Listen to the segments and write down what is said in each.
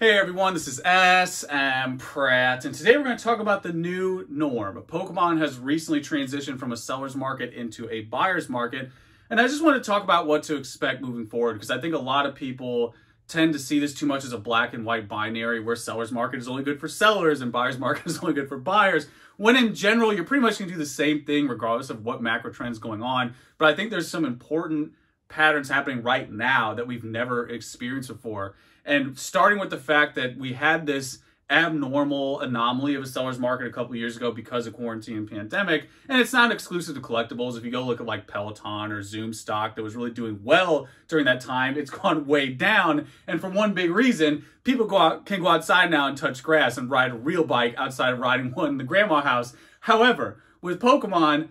Hey everyone, this is SM Pratte, and today we're going to talk about the new norm. Pokemon has recently transitioned from a seller's market into a buyer's market, and I just want to talk about what to expect moving forward because I think a lot of people tend to see this too much as a black and white binary where seller's market is only good for sellers and buyer's market is only good for buyers, when in general, you're pretty much going to do the same thing regardless of what macro trends going on. But I think there's some important patterns happening right now that we've never experienced before. And starting with the fact that we had this abnormal anomaly of a seller's market a couple years ago because of quarantine and pandemic. And it's not exclusive to collectibles. If you go look at like Peloton or Zoom stock that was really doing well during that time, it's gone way down. And for one big reason, people go out, can go outside now and touch grass and ride a real bike outside of riding one in the grandma house. However, with Pokemon,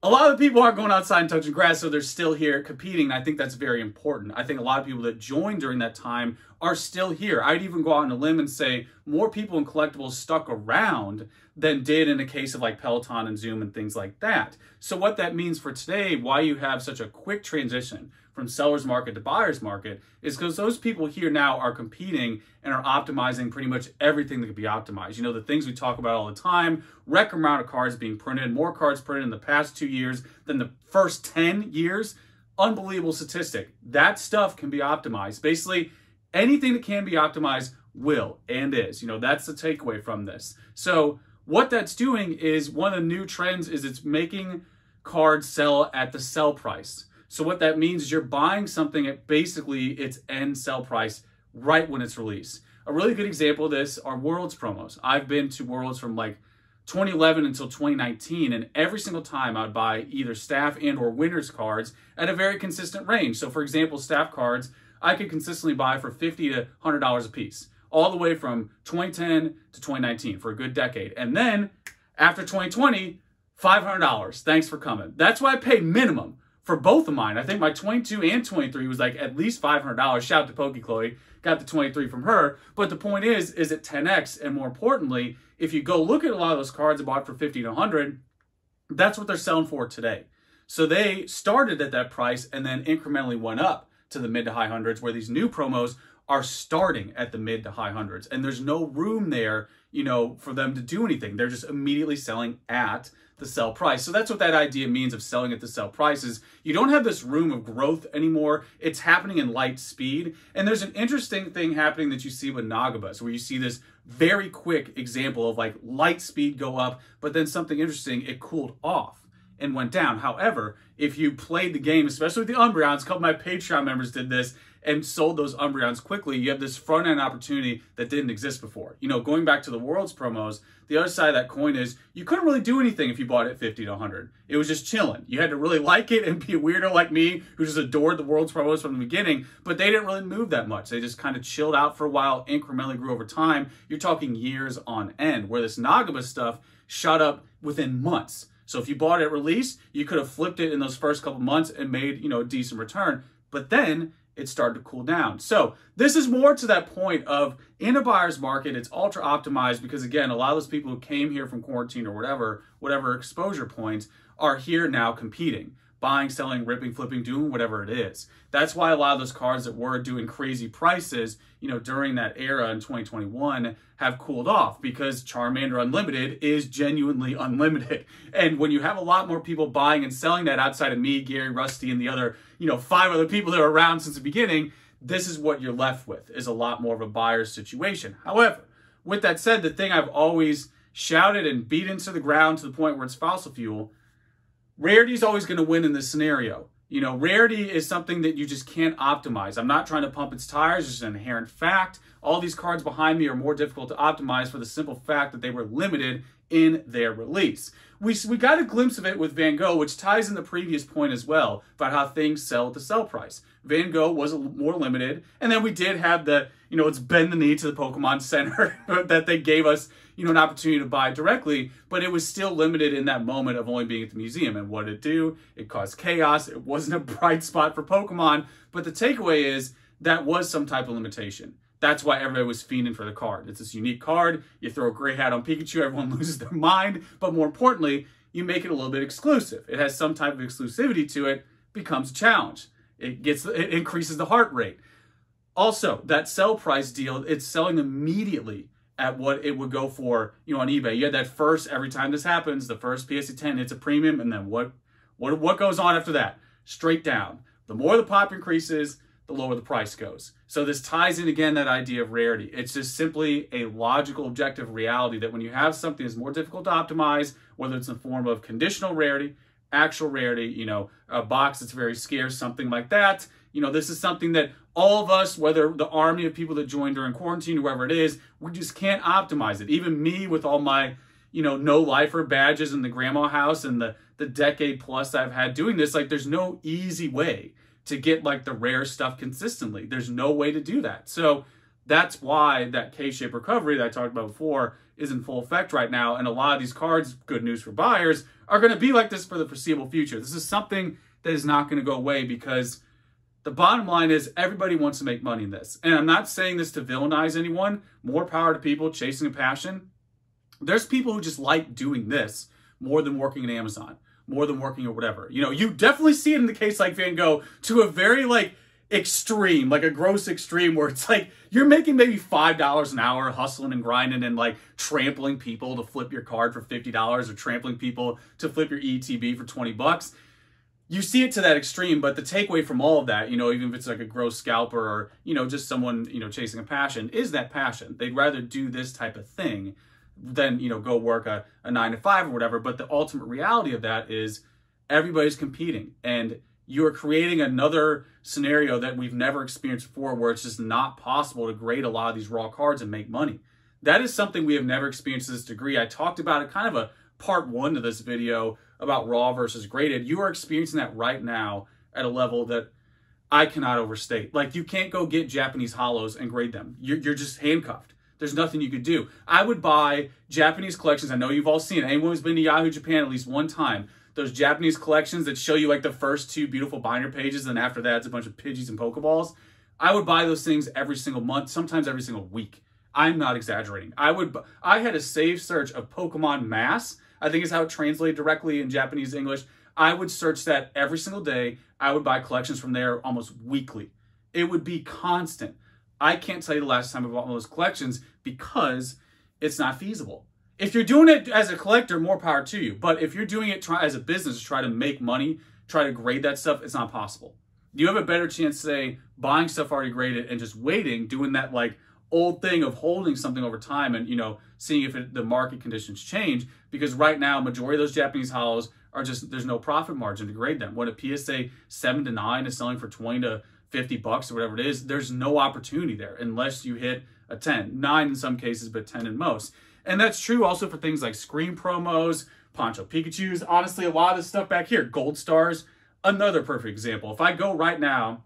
a lot of people aren't going outside and touching grass, so they're still here competing. And I think that's very important. I think a lot of people that joined during that time are still here. I'd even go out on a limb and say more people in collectibles stuck around than did in a case of like Peloton and Zoom and things like that. So what that means for today, why you have such a quick transition from seller's market to buyer's market is because those people here now are competing and are optimizing pretty much everything that could be optimized. You know, the things we talk about all the time, record amount of cards being printed, more cards printed in the past two years than the first 10 years. Unbelievable statistic. That stuff can be optimized. Basically, anything that can be optimized will and is. You know, that's the takeaway from this. So what that's doing is one of the new trends is it's making cards sell at the sell price. So what that means is you're buying something at basically its end sell price right when it's released. A really good example of this are Worlds promos. I've been to Worlds from like 2011 until 2019 and every single time I'd buy either staff and or winners cards at a very consistent range. So for example, staff cards I could consistently buy for 50 to $100 a piece all the way from 2010 to 2019 for a good decade. And then after 2020, $500. Thanks for coming. That's why I pay minimum for both of mine. I think my 22 and 23 was like at least $500. Shout out to Pokey Chloe. Got the 23 from her. But the point is, is it 10x? And more importantly, if you go look at a lot of those cards I bought for 50 to 100, that's what they're selling for today. So they started at that price and then incrementally went up to the mid to high hundreds where these new promos are starting at the mid to high hundreds. And there's no room there you know for them to do anything. They're just immediately selling at the sell price. So that's what that idea means of selling at the sell prices you don't have this room of growth anymore. It's happening in light speed. And there's an interesting thing happening that you see with nagabas where you see this very quick example of like light speed go up but then something interesting it cooled off and went down. However, if you played the game, especially with the Umbreons, a couple of my Patreon members did this and sold those Umbreons quickly, you have this front end opportunity that didn't exist before. You know, going back to the Worlds promos, the other side of that coin is you couldn't really do anything if you bought it 50 to 100. It was just chilling. You had to really like it and be a weirdo like me who just adored the Worlds promos from the beginning, but they didn't really move that much. They just kind of chilled out for a while, incrementally grew over time. You're talking years on end, where this Nagaba stuff shot up within months. So if you bought it at release, you could have flipped it in those first couple months and made, you know, a decent return. But then it started to cool down. So this is more to that point of in a buyer's market, it's ultra optimized because again, a lot of those people who came here from quarantine or whatever, whatever exposure points are here now competing buying, selling, ripping, flipping, doing whatever it is. That's why a lot of those cars that were doing crazy prices, you know, during that era in 2021 have cooled off because Charmander Unlimited is genuinely unlimited. And when you have a lot more people buying and selling that outside of me, Gary, Rusty, and the other, you know, five other people that are around since the beginning, this is what you're left with is a lot more of a buyer's situation. However, with that said, the thing I've always shouted and beat into the ground to the point where it's fossil fuel Rarity is always going to win in this scenario. You know, rarity is something that you just can't optimize. I'm not trying to pump its tires, it's an inherent fact. All these cards behind me are more difficult to optimize for the simple fact that they were limited in their release. We, we got a glimpse of it with Van Gogh, which ties in the previous point as well about how things sell at the sell price. Van Gogh was more limited, and then we did have the, you know, it's bend the knee to the Pokemon Center that they gave us, you know, an opportunity to buy directly, but it was still limited in that moment of only being at the museum. And what did it do? It caused chaos. It wasn't a bright spot for Pokemon, but the takeaway is that was some type of limitation. That's why everybody was fiending for the card. It's this unique card. You throw a gray hat on Pikachu, everyone loses their mind. But more importantly, you make it a little bit exclusive. It has some type of exclusivity to it, becomes a challenge. It gets it increases the heart rate. Also, that sell price deal, it's selling immediately at what it would go for, you know, on eBay. You had that first, every time this happens, the first PSA 10 hits a premium, and then what, what, what goes on after that? Straight down. The more the pop increases, the lower the price goes. So this ties in again that idea of rarity. It's just simply a logical, objective reality that when you have something that's more difficult to optimize, whether it's in the form of conditional rarity, actual rarity, you know, a box that's very scarce, something like that, you know, this is something that all of us, whether the army of people that joined during quarantine, whoever it is, we just can't optimize it. Even me with all my, you know, no lifer badges in the grandma house and the, the decade plus I've had doing this, like there's no easy way to get like the rare stuff consistently. There's no way to do that. So that's why that K-shaped recovery that I talked about before is in full effect right now. And a lot of these cards, good news for buyers, are going to be like this for the foreseeable future. This is something that is not going to go away because the bottom line is everybody wants to make money in this. And I'm not saying this to villainize anyone. More power to people chasing a passion. There's people who just like doing this more than working at Amazon, more than working or whatever. You know, you definitely see it in the case like Van Gogh to a very like extreme, like a gross extreme where it's like you're making maybe $5 an hour hustling and grinding and like trampling people to flip your card for $50 or trampling people to flip your ETB for 20 bucks you see it to that extreme, but the takeaway from all of that, you know, even if it's like a gross scalper or, you know, just someone, you know, chasing a passion, is that passion. They'd rather do this type of thing than, you know, go work a, a nine to five or whatever. But the ultimate reality of that is everybody's competing and you are creating another scenario that we've never experienced before where it's just not possible to grade a lot of these raw cards and make money. That is something we have never experienced to this degree. I talked about it kind of a part one to this video about raw versus graded, you are experiencing that right now at a level that I cannot overstate. Like you can't go get Japanese hollows and grade them. You're, you're just handcuffed. There's nothing you could do. I would buy Japanese collections. I know you've all seen it. Anyone who's been to Yahoo Japan at least one time, those Japanese collections that show you like the first two beautiful binder pages, and after that it's a bunch of Pidgeys and Pokeballs. I would buy those things every single month, sometimes every single week. I'm not exaggerating. I would. I had a save search of Pokemon Mass I think is how it translated directly in Japanese English. I would search that every single day. I would buy collections from there almost weekly. It would be constant. I can't tell you the last time I bought one of those collections because it's not feasible. If you're doing it as a collector, more power to you. But if you're doing it try, as a business to try to make money, try to grade that stuff, it's not possible. You have a better chance, say, buying stuff already graded and just waiting, doing that like old thing of holding something over time and you know seeing if it, the market conditions change because right now majority of those japanese hollows are just there's no profit margin to grade them when a psa 7 to 9 is selling for 20 to 50 bucks or whatever it is there's no opportunity there unless you hit a 10 9 in some cases but 10 in most. And that's true also for things like screen promos poncho pikachus honestly a lot of this stuff back here. Gold stars another perfect example. If i go right now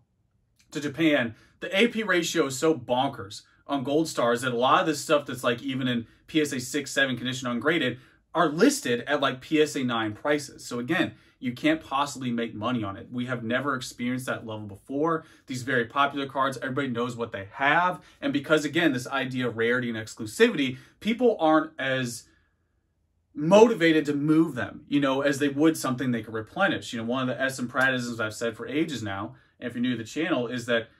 to japan the ap ratio is so bonkers on Gold Stars that a lot of this stuff that's like even in PSA 6, 7 condition ungraded are listed at like PSA 9 prices. So again, you can't possibly make money on it. We have never experienced that level before. These very popular cards, everybody knows what they have. And because again, this idea of rarity and exclusivity, people aren't as motivated to move them, you know, as they would something they could replenish. You know, one of the SM Pratisms I've said for ages now, and if you're new to the channel, is that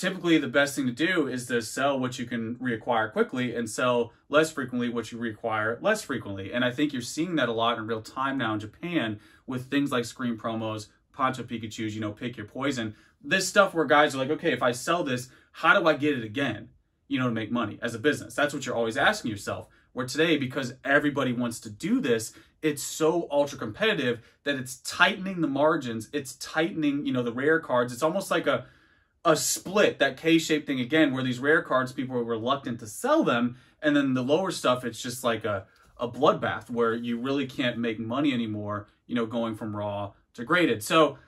typically the best thing to do is to sell what you can reacquire quickly and sell less frequently what you reacquire less frequently. And I think you're seeing that a lot in real time now in Japan with things like screen promos, Poncho Pikachu's, you know, pick your poison. This stuff where guys are like, okay, if I sell this, how do I get it again? You know, to make money as a business. That's what you're always asking yourself. Where today, because everybody wants to do this, it's so ultra competitive that it's tightening the margins. It's tightening, you know, the rare cards. It's almost like a a split, that K-shaped thing again, where these rare cards, people are reluctant to sell them. And then the lower stuff, it's just like a, a bloodbath where you really can't make money anymore, you know, going from raw to graded. So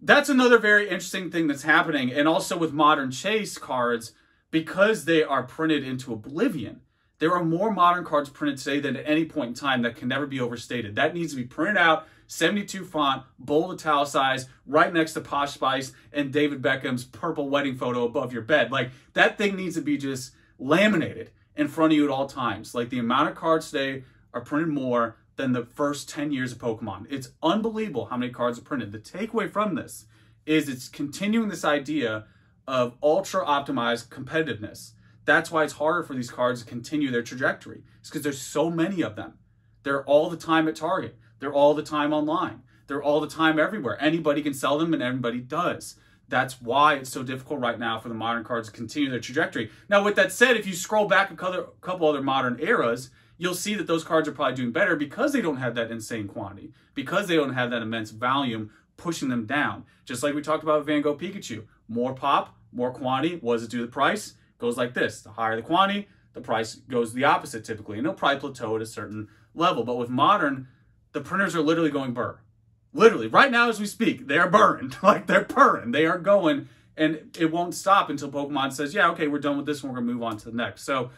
that's another very interesting thing that's happening. And also with modern chase cards, because they are printed into oblivion, there are more modern cards printed today than at any point in time that can never be overstated. That needs to be printed out 72 font, bold italicized, right next to Posh Spice and David Beckham's purple wedding photo above your bed. Like that thing needs to be just laminated in front of you at all times. Like the amount of cards today are printed more than the first 10 years of Pokemon. It's unbelievable how many cards are printed. The takeaway from this is it's continuing this idea of ultra optimized competitiveness. That's why it's harder for these cards to continue their trajectory. It's because there's so many of them. They're all the time at Target. They're all the time online. They're all the time everywhere. Anybody can sell them and everybody does. That's why it's so difficult right now for the modern cards to continue their trajectory. Now, with that said, if you scroll back a couple other modern eras, you'll see that those cards are probably doing better because they don't have that insane quantity, because they don't have that immense volume pushing them down. Just like we talked about Van Gogh Pikachu. More pop, more quantity. What does it do to the price? goes like this. The higher the quantity, the price goes the opposite typically. And it'll probably plateau at a certain level. But with modern, the printers are literally going burr. Literally, right now as we speak, they're burning. like they're purring. They are going and it won't stop until Pokemon says, yeah, okay, we're done with this one. We're going to move on to the next. So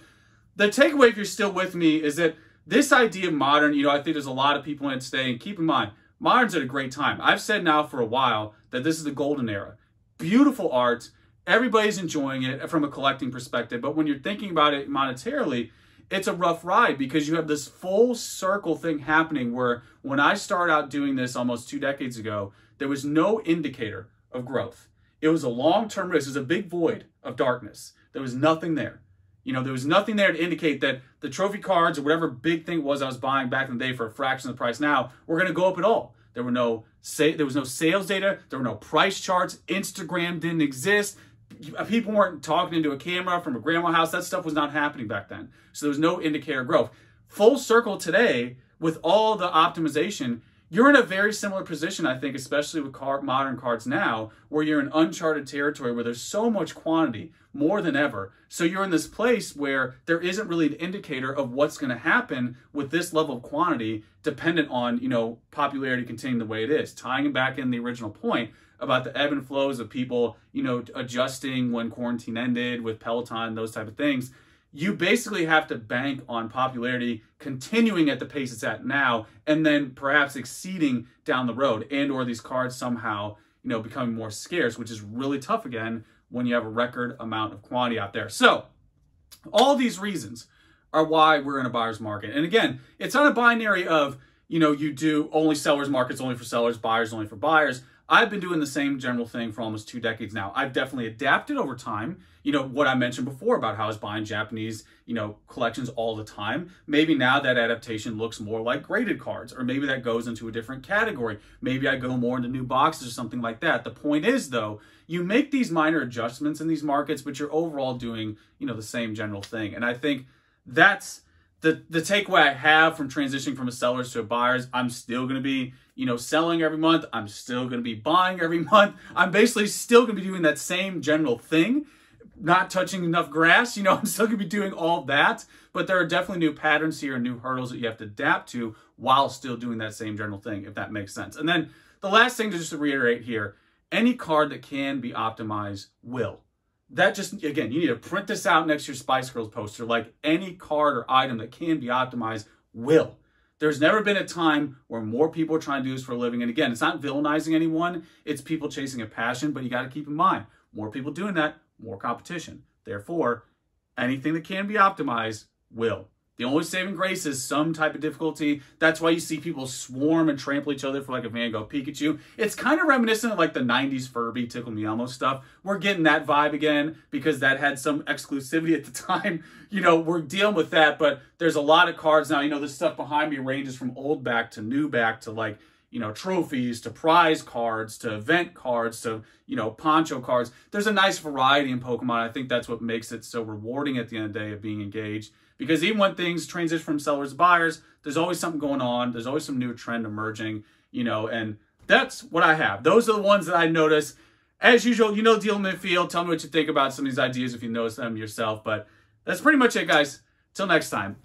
the takeaway, if you're still with me, is that this idea of modern, you know, I think there's a lot of people in it today. And keep in mind, modern's at a great time. I've said now for a while that this is the golden era. Beautiful art. Everybody's enjoying it from a collecting perspective. But when you're thinking about it monetarily, it's a rough ride because you have this full circle thing happening where when I started out doing this almost two decades ago, there was no indicator of growth. It was a long-term risk. It was a big void of darkness. There was nothing there. You know, there was nothing there to indicate that the trophy cards or whatever big thing was I was buying back in the day for a fraction of the price now were going to go up at all. There were no say there was no sales data, there were no price charts, Instagram didn't exist people weren't talking into a camera from a grandma house. That stuff was not happening back then. So there was no indicator growth. Full circle today, with all the optimization, you're in a very similar position, I think, especially with car, modern cards now, where you're in uncharted territory where there's so much quantity, more than ever. So you're in this place where there isn't really an indicator of what's going to happen with this level of quantity, dependent on you know popularity continuing the way it is. Tying it back in the original point, about the ebb and flows of people, you know, adjusting when quarantine ended with Peloton, those type of things. You basically have to bank on popularity continuing at the pace it's at now, and then perhaps exceeding down the road, and or these cards somehow, you know, becoming more scarce, which is really tough again when you have a record amount of quantity out there. So, all these reasons are why we're in a buyer's market. And again, it's not a binary of, you know, you do only sellers markets only for sellers, buyers only for buyers. I've been doing the same general thing for almost two decades now. I've definitely adapted over time. You know, what I mentioned before about how I was buying Japanese, you know, collections all the time. Maybe now that adaptation looks more like graded cards, or maybe that goes into a different category. Maybe I go more into new boxes or something like that. The point is, though, you make these minor adjustments in these markets, but you're overall doing, you know, the same general thing. And I think that's the the takeaway I have from transitioning from a sellers to a buyers. I'm still going to be you know, selling every month. I'm still going to be buying every month. I'm basically still going to be doing that same general thing, not touching enough grass. You know, I'm still going to be doing all that. But there are definitely new patterns here and new hurdles that you have to adapt to while still doing that same general thing, if that makes sense. And then the last thing to just reiterate here, any card that can be optimized will. That just, again, you need to print this out next to your Spice Girls poster. Like any card or item that can be optimized will. There's never been a time where more people are trying to do this for a living. And again, it's not villainizing anyone, it's people chasing a passion, but you got to keep in mind more people doing that, more competition. Therefore, anything that can be optimized will. The only saving grace is some type of difficulty. That's why you see people swarm and trample each other for like a Van Gogh Pikachu. It's kind of reminiscent of like the 90s Furby Tickle Me Elmo stuff. We're getting that vibe again because that had some exclusivity at the time. You know, we're dealing with that, but there's a lot of cards now. You know, this stuff behind me ranges from old back to new back to like, you know, trophies to prize cards to event cards to, you know, poncho cards. There's a nice variety in Pokemon. I think that's what makes it so rewarding at the end of the day of being engaged. Because even when things transition from sellers to buyers, there's always something going on. There's always some new trend emerging, you know, and that's what I have. Those are the ones that I notice. As usual, you know deal in midfield. Tell me what you think about some of these ideas if you notice them yourself. But that's pretty much it, guys. Till next time.